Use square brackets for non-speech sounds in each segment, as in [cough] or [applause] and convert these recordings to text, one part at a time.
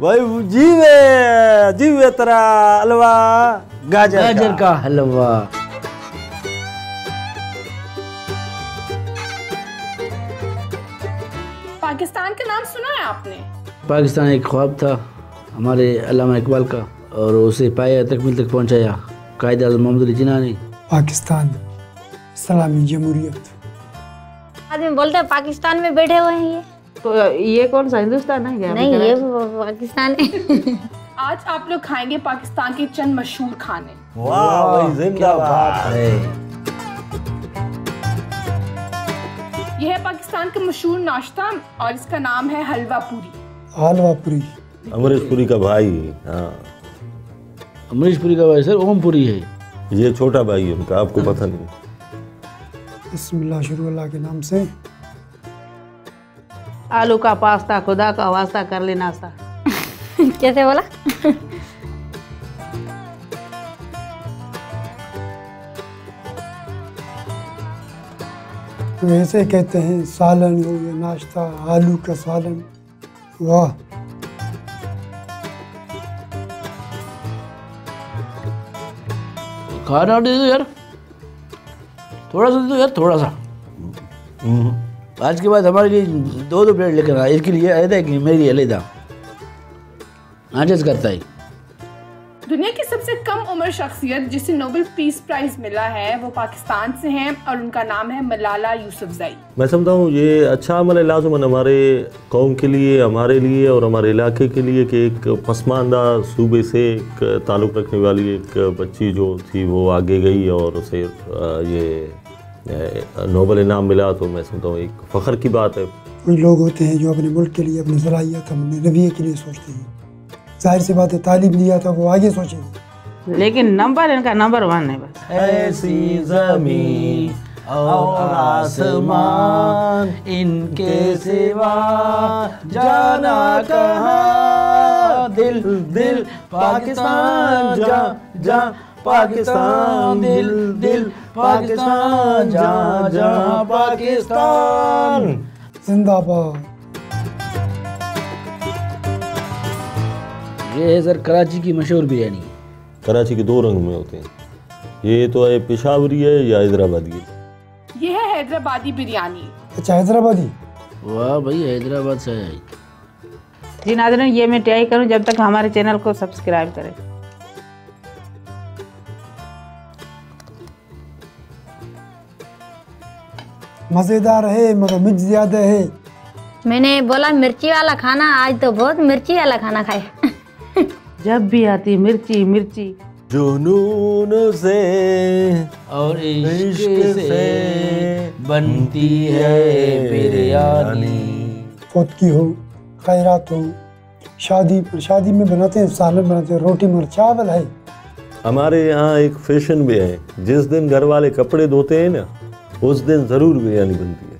भाई जीवे जीवे तेरा हलवा गाजर गाजर का हलवा। पाकिस्तान का नाम सुना है आपने? पाकिस्तान एक ख्वाब था हमारे अलामा इकबाल का और उसे पाया तकमील तक पहुँचाया। कायद आज़म मोहम्मद अली जिन्ना। ने पाकिस्तान इस्लामी जमहूरियत। आदमी बोलते हैं पाकिस्तान में बैठे हुए हैं ये। तो ये कौन सा हिंदुस्तान है क्या? नहीं ये पाकिस्तान है। [laughs] आज आप लोग खाएँगे पाकिस्तान के चंद मशहूर खाने। वाह जिंदाबाद। है। यह है पाकिस्तान का मशहूर नाश्ता और इसका नाम है हलवा पूरी। हलवा पूरी। अमरीश पुरी का भाई हाँ। अमरीश पुरी का भाई सर ओमपुरी है। ये छोटा भाई है उनका आपको पता नहीं। बिस्मिल्लाह शुरू अल्लाह के नाम से। आलू का पास्ता खुदा का वास्ता कर ले नाश्ता। कैसे बोला? तो ऐसे कहते हैं सालन हो या नाश्ता आलू का सालन। वाह। खाना दे दो यार। थोड़ा सा दे दो यार थोड़ा सा। आज के बाद हमारे लिए दो दो प्लेट लेकर आ इसके लिए अलहदा है कि मेरी अलहदा नाजस करता है। दुनिया की सबसे कम उम्र शख्सियत जिसे नोबेल पीस प्राइज मिला है वो पाकिस्तान से हैं और उनका नाम है मलाला यूसुफजई मैं समझता हूँ ये अच्छा अमल है लाजमन हमारे कौम के लिए हमारे लिए और हमारे इलाके के लिए कि एक पसमानदा सूबे से एक ताल्लुक़ रखने वाली एक बच्ची जो थी वो आगे गई और उसे ये नोबल इनाम मिला तो मैं समझता हूँ एक फ़ख्र की बात है। कुछ लोग होते हैं जो अपने मुल्क के लिए अपनी सलाहियत अपने रवैये के लिए सोचते हैं। ज़ाहिर सी बात है तालीम लिया था वो आगे सोचेंगे। लेकिन नंबर इनका नंबर वन है बस। ऐसी ज़मीन और आसमान इनके सिवा जाना कहाँ? दिल दिल पाकिस्तान जा जा पाकिस्तान दिल दिल। पाकिस्तान जा जा पाकिस्तान। जिंदाबाद। ये है सर कराची की मशहूर बिरयानी। कराची के दो रंग में होते हैं। ये तो है पेशावरी है या हैदराबादी है? ये है हैदराबादी बिरयानी। अच्छा हैदराबादी? वाह भाई हैदराबाद से आई जी नाजरन ये मैं ट्राई करूँ जब तक हमारे चैनल को सब्सक्राइब करें। मज़ेदार है मगर मिर्च ज़्यादा है। मैंने बोला मिर्ची वाला खाना आज तो बहुत मिर्ची वाला खाना खाए। [laughs] जब भी आती मिर्ची मिर्ची। जुनून से और इश्क से बनती है बिरयानी। फौत की हो खैरात हो शादी पर शादी में बनाते हैं सालन बनाते हैं रोटी मगर चावल है। हमारे यहाँ एक फ़ैशन भी है जिस दिन घर वाले कपड़े धोते हैं ना उस दिन ज़रूर बिरयानी बनती है।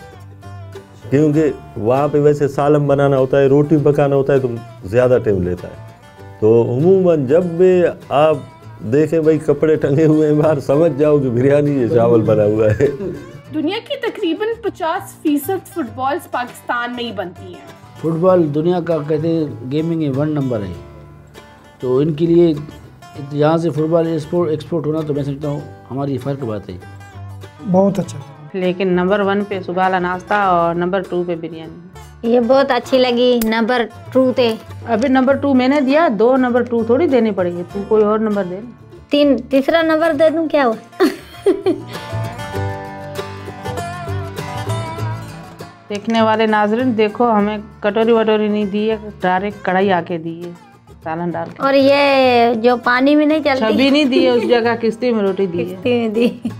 क्योंकि वहाँ पे वैसे सालम बनाना होता है रोटी पकाना होता है तो ज़्यादा टाइम लेता है। तो उमूमन जब भी आप देखें भाई कपड़े टंगे हुए हैं बाहर समझ जाओ कि बिरयानी ये चावल बना हुआ है। दुनिया की तकरीबन 50 फ़ीसद फुटबॉल्स पाकिस्तान में ही बनती हैं। फुटबॉल दुनिया का कहते हैं गेमिंग है वन नंबर है। तो इनके लिए यहाँ से फुटबॉल एक्सपोर्ट एक्सपोर्ट होना तो मैं समझता हूँ हमारी फ़र्क बात है। बहुत अच्छा लेकिन नंबर वन पे सुबह वाला नाश्ता और नंबर टू पे बिरयानी। ये बहुत अच्छी लगी नंबर टू थे अभी नंबर टू मैंने दिया दो नंबर टू थोड़ी देने पड़ेगी तू कोई और नंबर दे। तीन तीसरा नंबर दे दूँ क्या? हुआ देखने वाले नाजरीन देखो हमें कटोरी वटोरी नहीं दी है डायरेक्ट कढ़ाई आके दी है सालन डाल के। और ये जो पानी में नहीं चलती। छबी नहीं दी है उस जगह किस्ती में रोटी दी है। किस्ती में दी।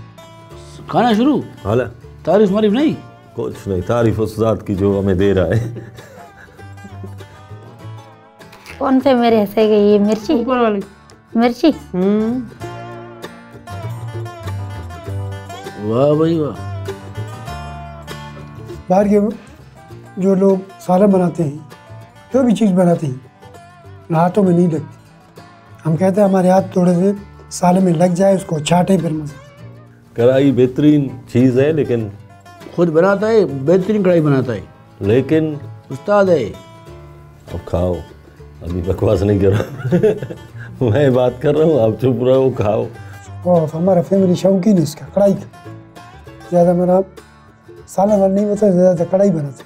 खाना शुरू? हाला तारीफ़ मारीफ नहीं? कुछ नहीं तारीफ़ उस ज़ात की जो हमें दे रहा है। कौन से मेरे हंसे गई ये मिर्ची? ऊपर वाली। मिर्ची? हम्म। वाह भाई वाह। बाहर के जो लोग सालन बनाते हैं जो भी चीज़ बनाते हैं हाथों में नहीं लगती। हम कहते हैं हमारे हाथ थोड़े से साले में लग जाए उसको छाटे फिर मज़ा। कढ़ाई बेहतरीन चीज़ है लेकिन खुद बनाता है बेहतरीन कढ़ाई बनाता है। लेकिन उस्ताद है। अब खाओ। अभी बकवास नहीं कर रहा। [laughs] मैं बात कर रहा हूँ आप चुप रहो खाओ। बहुत हमारा फैमिली शौकीन है उसका कढ़ाई का। ज़्यादा मेरा साल वाल नहीं बताते ज़्यादा कढ़ाई बनाते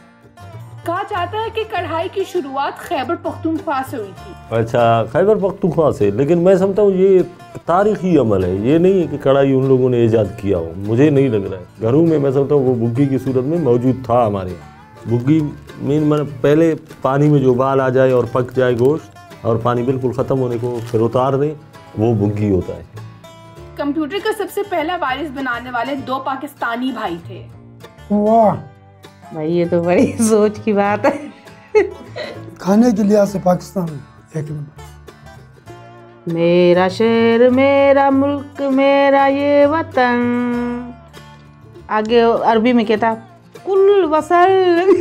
कहा जाता है कि कढ़ाई की शुरुआत खैबर पख्तूनख्वा से हुई थी। अच्छा खैबर पख्तूनख्वा से। लेकिन मैं समझता हूँ ये तारीखी अमल है। ये नहीं है कि कढ़ाई उन लोगों ने ईजाद किया हो। मुझे नहीं लग रहा है। घरों में मैं समझता हूँ वो बुग्गी की सूरत में मौजूद था हमारे यहाँ। बुग्गी मीन मैंने पहले पानी में जो उबाल आ जाए और पक जाए गोश्त और पानी बिल्कुल ख़त्म होने को फिर उतार दें वो बुग्गी होता है। कंप्यूटर का सबसे पहला वायरस बनाने वाले दो पाकिस्तानी भाई थे। वाह! भाई ये तो बड़ी [laughs] सोच की बात है। खाने के लिहाज से पाकिस्तान। एक नंबर मेरा शहर मेरा मुल्क मेरा ये वतन। आगे अरबी में कहता कुल वसल। [laughs]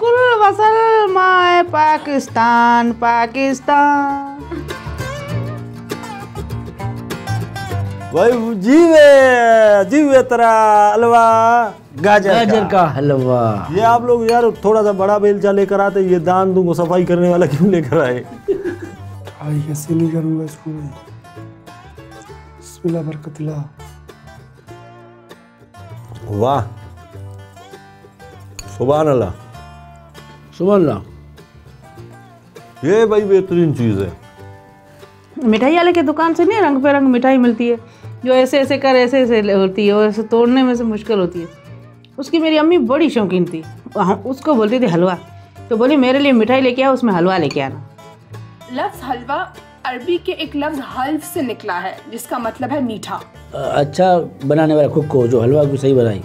कुल वसल माए पाकिस्तान पाकिस्तान। भाई जीवे जीवे तेरा अलवा। गाजर गाजर का का हलवा। ये आप लोग यार थोड़ा सा बड़ा बेलचा लेकर आते ये दान दूँगा सफ़ाई करने वाला क्यों लेकर आए? भाई कैसे नहीं करूँगा इसको मैं। बिस्मिल्लाह बरकतुल्लाह। वाह। सुबह अल्लाह सुबह अल्लाह ये भाई बेहतरीन चीज़ है। मिठाई वाले की दुकान से नहीं रंग पे रंग मिठाई मिलती है? जो ऐसे ऐसे कर ऐसे ऐसे होती है और ऐसे तोड़ने में से मुश्किल होती है। उसकी मेरी अम्मी बड़ी शौकीन थी। उसको बोलती थी हलवा। तो बोली मेरे लिए मिठाई लेके आओ उसमें हलवा लेके आना। लफ्ज हलवा अरबी के एक लफ्ज हल्फ से निकला है जिसका मतलब है मीठा। अच्छा बनाने वाला कुक को जो हलवा को सही बनाई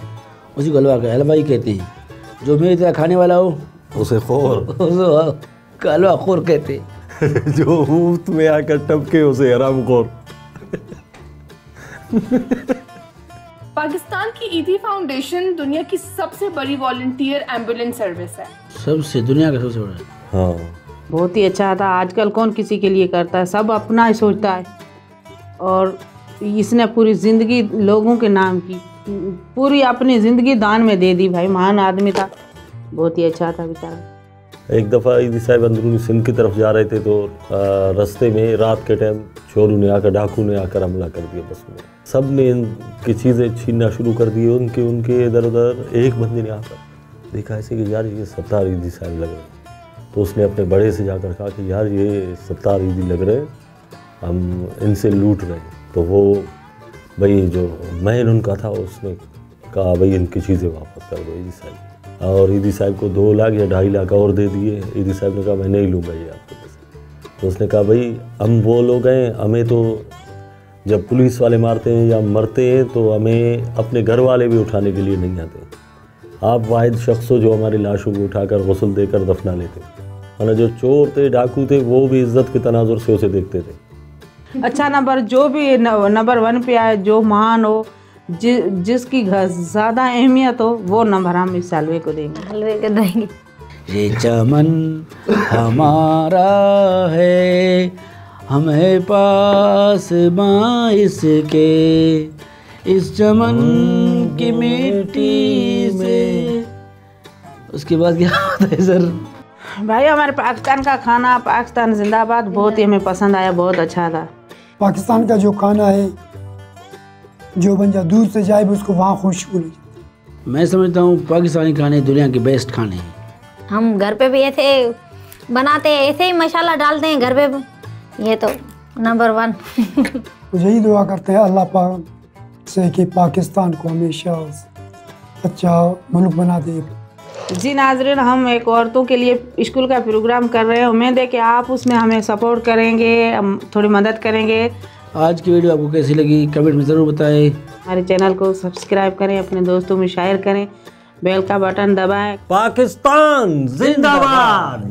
उसी को हलवा का हलवा ही कहते हैं। जो मेरी तरह खाने वाला हो उसे खोर। [laughs] उसको हलवा खोर कहते हैं। [laughs] जो मुफ़्त में आकर टपके उसे हराम खोर। [laughs] पाकिस्तान की ईदी फाउंडेशन दुनिया की सबसे बड़ी वॉलंटियर एंबुलेंस सर्विस है। सबसे दुनिया का सबसे बड़ा। हाँ। बहुत ही अच्छा था। आजकल कौन किसी के लिए करता है? सब अपना ही सोचता है। और इसने पूरी ज़िंदगी लोगों के नाम की पूरी अपनी ज़िंदगी दान में दे दी भाई। महान आदमी था। बहुत ही अच्छा था बेचारा। एक दफ़ा ईदी साहब अंदरूनी सिंध की तरफ़ जा रहे थे तो रास्ते में रात के टाइम चोरों ने आकर, डाकू ने आकर हमला कर दिया बस में। सबने इनकी चीज़ें छीनना शुरू कर दी उनके उनके इधर उधर एक बंदे ने आकर देखा ऐसे कि यार ये सत्तार ईदी साहब लग रहे तो उसने अपने बड़े से जाकर कहा कि यार ये सत्तार ईदी लग रहे हम इनसे लूट रहे तो वो, भाई जो मैन उनका था, उसने कहा, भाई इनकी चीज़ें वापस कर दो ईदी साहब। और ईदी साहब को दो लाख या ढाई लाख और दे दिए। ईदी साहब ने कहा, मैं नहीं लूँगा ये आपके पैसे। तो उसने कहा, भाई, हम वो लोग हैं, हमें तो जब पुलिस वाले मारते हैं या मरते हैं तो हमें अपने घर वाले भी उठाने के लिए नहीं आते। आप वाहिद शख्स हो जो हमारी लाशों को उठाकर गसल देकर दफना लेते वरना जो चोर थे, डाकू थे, वो भी इज़्ज़त के तनाजुर से उसे देखते थे। अच्छा नंबर जो भी नंबर वन पे आए, जो महान हो जि, जिसकी ज़्यादा अहमियत हो वो नंबर हम इस सालवे को देंगे। हलवे के देंगे। ये चमन हमारा है हम है पास माँ इसके इस चमन की मिट्टी से। उसके बाद क्या होता है सर? भाई हमारे पाकिस्तान का खाना पाकिस्तान जिंदाबाद बहुत ही हमें पसंद आया बहुत अच्छा था। पाकिस्तान का जो खाना है जो बंदा दूर से जाए भी उसको वहाँ खुशबू नहीं मैं समझता हूँ पाकिस्तानी खाने दुनिया के बेस्ट खाने हैं। हम घर पे भी ऐसे बनाते हैं ऐसे ही मसाला डालते हैं घर पे। ये तो नंबर वन यही दुआ करते हैं अल्लाह पाक से कि पाकिस्तान को हमेशा अच्छा मुल्क बना दे। जी नाजरीन हम एक औरतों के लिए स्कूल का प्रोग्राम कर रहे हैं। उम्मीद है कि आप उसमें हमें सपोर्ट करेंगे हम थोड़ी मदद करेंगे। आज की वीडियो आपको कैसी लगी कमेंट में ज़रूर बताएँ। हमारे चैनल को सब्सक्राइब करें अपने दोस्तों में शेयर करें बेल का बटन दबाएँ। पाकिस्तान जिंदाबाद।